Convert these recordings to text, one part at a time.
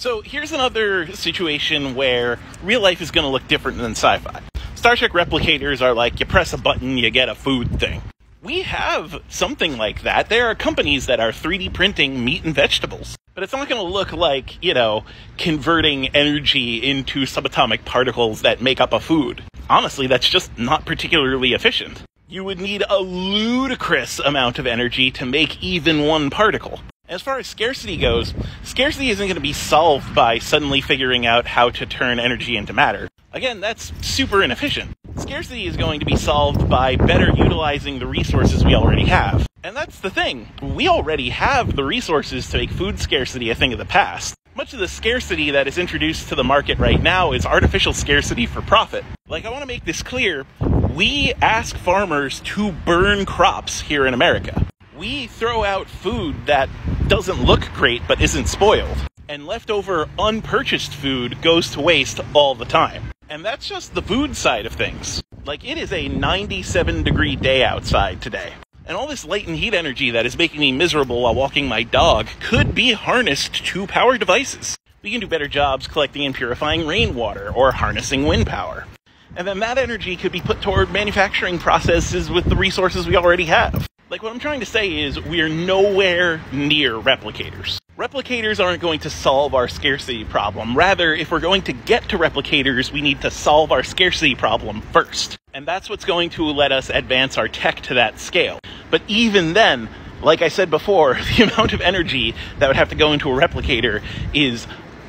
So here's another situation where real life is going to look different than sci fi. Star Trek replicators are like you press a button, you get a food thing. We have something like that. There are companies that are 3D printing meat and vegetables. But it's not going to look like, you know, converting energy into subatomic particles that make up a food. Honestly, that's just not particularly efficient. You would need a ludicrous amount of energy to make even one particle. As far as scarcity goes, scarcity isn't going to be solved by suddenly figuring out how to turn energy into matter. Again, that's super inefficient. Scarcity is going to be solved by better utilizing the resources we already have. And that's the thing. We already have the resources to make food scarcity a thing of the past. Much of the scarcity that is introduced to the market right now is artificial scarcity for profit. Like, I want to make this clear. We ask farmers to burn crops here in America we throw out food that doesn't look great but isn't spoiled. And leftover unpurchased food goes to waste all the time. And that's just the food side of things. Like, it is a 97 degree day outside today. And all this latent heat energy that is making me miserable while walking my dog could be harnessed to power devices. We can do better jobs collecting and purifying rainwater or harnessing wind power. And then that energy could be put toward manufacturing processes with the resources we already have. Like, what I'm trying to say is, we are nowhere near replicators. Replicators aren't going to solve our scarcity problem. Rather, if we're going to get to replicators, we need to solve our scarcity problem first. And that's what's going to let us advance our tech to that scale. But even then, like I said before, the amount of energy that would have to go into a replicator is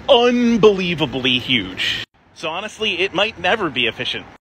unbelievably huge. So honestly, it might never be efficient.